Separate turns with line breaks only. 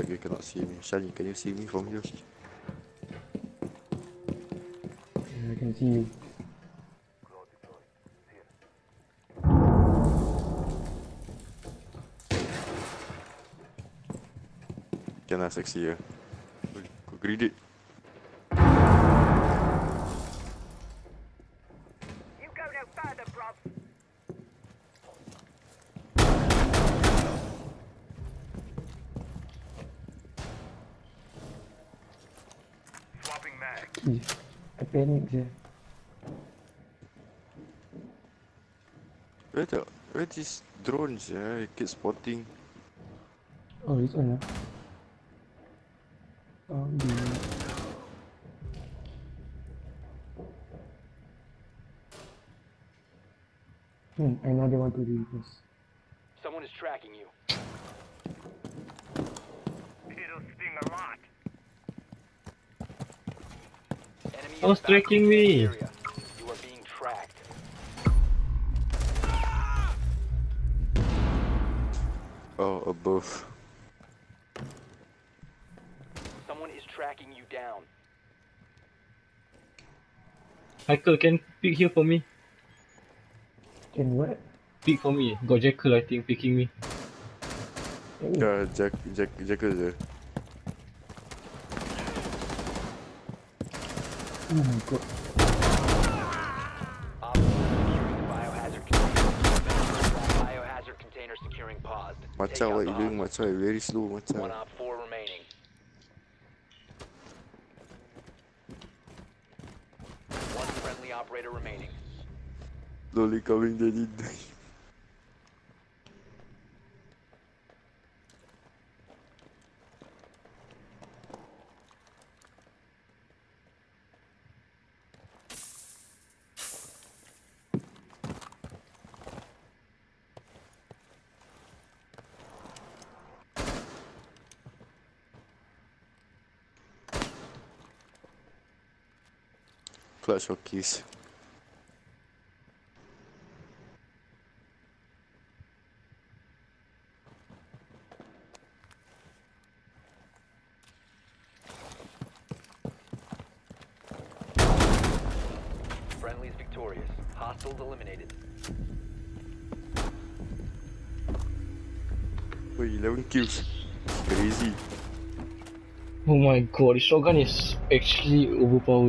Like you cannot see me. Shani, can you see me from here?
I can see you.
Can I sexy ya? Kau greedy.
Swapping mag.
Ih, I panic je.
Where the where these drones yeah? I keep spotting.
Oh, it's on lah. Oh, the... Hmm, I know they want to do this.
Someone is tracking you. Enemy
Oh, tracking me.
area. You are being tracked.
Oh, above.
Someone is tracking you down.
Michael can pick here for me.
Can what?
Pick for me. Got Jackal I think picking me.
Yeah, Jack, Jack, Jackal je.
Oh my god.
Op securing the biohazard container. Biohazard container securing paused. Out
what
the
you doing,
hostage.
macam very slow,
One
macam.
op four remaining. One friendly operator remaining.
Slowly coming jadi. Clutch your keys.
Friendly's victorious. Hostiles eliminated.
Oh, 11 kills. Crazy.
Oh my god, this shotgun is actually overpowered.